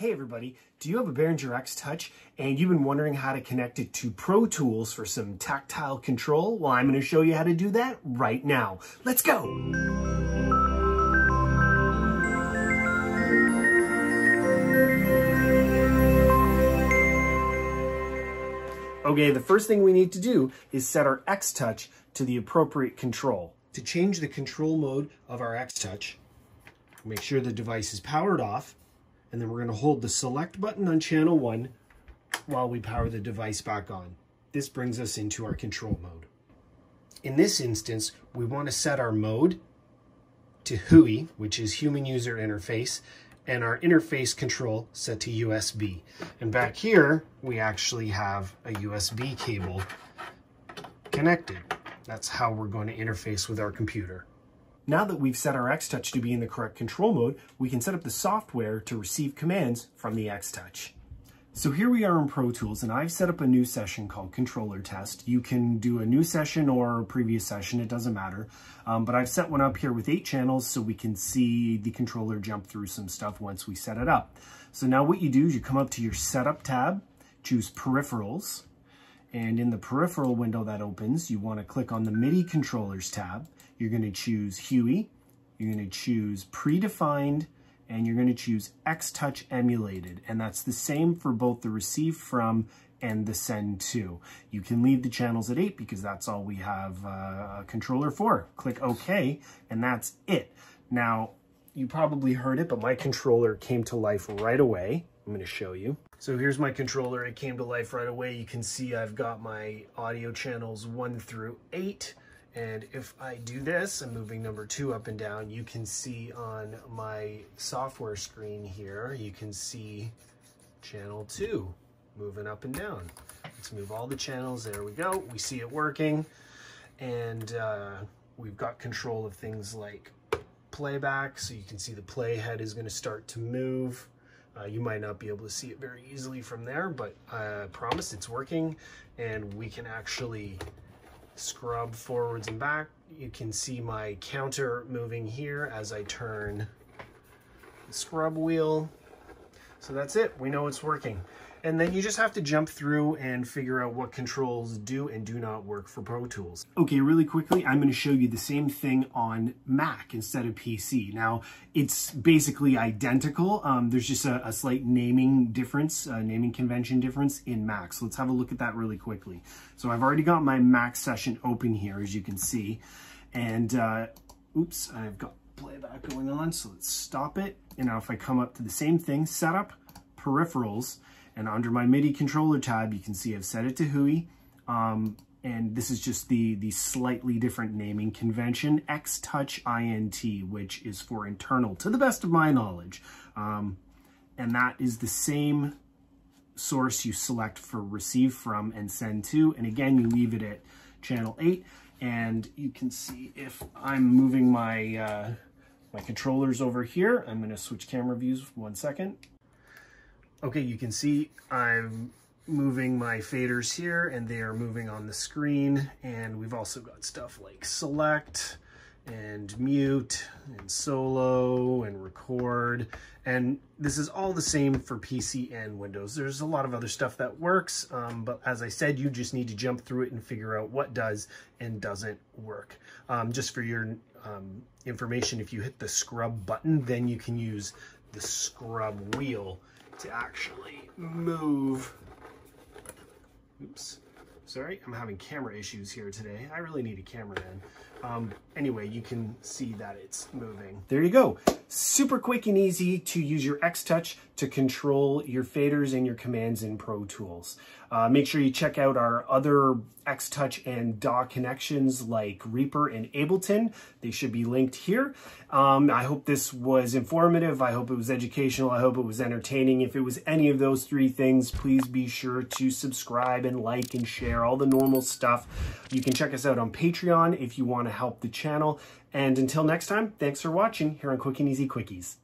Hey everybody, do you have a Behringer X Touch and you've been wondering how to connect it to Pro Tools for some tactile control? Well, I'm going to show you how to do that right now. Let's go! Okay, the first thing we need to do is set our X Touch to the appropriate control. To change the control mode of our X Touch, make sure the device is powered off and then we're going to hold the select button on channel 1 while we power the device back on. This brings us into our control mode. In this instance, we want to set our mode to HUI, which is Human User Interface, and our interface control set to USB. And back here, we actually have a USB cable connected. That's how we're going to interface with our computer. Now that we've set our X-Touch to be in the correct control mode, we can set up the software to receive commands from the X-Touch. So here we are in Pro Tools and I've set up a new session called controller test. You can do a new session or a previous session, it doesn't matter. Um, but I've set one up here with eight channels so we can see the controller jump through some stuff once we set it up. So now what you do is you come up to your setup tab, choose peripherals, and in the peripheral window that opens, you want to click on the MIDI controllers tab. You're going to choose HUI. You're going to choose predefined and you're going to choose X-Touch emulated. And that's the same for both the receive from and the send to. You can leave the channels at 8 because that's all we have uh, a controller for. Click OK, and that's it. Now, you probably heard it, but my controller came to life right away. I'm going to show you. So here's my controller. It came to life right away. You can see I've got my audio channels 1 through 8. And if I do this, I'm moving number 2 up and down, you can see on my software screen here, you can see channel 2 moving up and down. Let's move all the channels. There we go. We see it working. And uh, we've got control of things like playback. So you can see the playhead is going to start to move. Uh, you might not be able to see it very easily from there, but I promise it's working and we can actually scrub forwards and back. You can see my counter moving here as I turn the scrub wheel. So that's it. We know it's working. And then you just have to jump through and figure out what controls do and do not work for Pro Tools. Okay, really quickly, I'm gonna show you the same thing on Mac instead of PC. Now, it's basically identical. Um, there's just a, a, slight naming difference, a naming convention difference in Mac. So let's have a look at that really quickly. So I've already got my Mac session open here, as you can see. And, uh, oops, I've got playback going on, so let's stop it. And now if I come up to the same thing, setup, peripherals, and under my MIDI controller tab, you can see I've set it to HUI. Um, and this is just the, the slightly different naming convention, X-Touch INT, which is for internal, to the best of my knowledge. Um, and that is the same source you select for receive from and send to. And again, you leave it at channel 8. And you can see if I'm moving my, uh, my controllers over here, I'm going to switch camera views one second. Okay, you can see I'm moving my faders here and they are moving on the screen. And we've also got stuff like select and mute and solo and record. And this is all the same for PC and Windows. There's a lot of other stuff that works, um, but as I said, you just need to jump through it and figure out what does and doesn't work. Um, just for your um, information, if you hit the scrub button, then you can use the scrub wheel to actually move. Oops. Sorry, I'm having camera issues here today. I really need a camera cameraman. Um, anyway, you can see that it's moving. There you go. Super quick and easy to use your X-Touch to control your faders and your commands in Pro Tools. Uh, make sure you check out our other X-Touch and DAW connections like Reaper and Ableton. They should be linked here. Um, I hope this was informative. I hope it was educational. I hope it was entertaining. If it was any of those three things, please be sure to subscribe and like and share all the normal stuff. You can check us out on Patreon if you want help the channel. And until next time, thanks for watching here on Quick and Easy Quickies.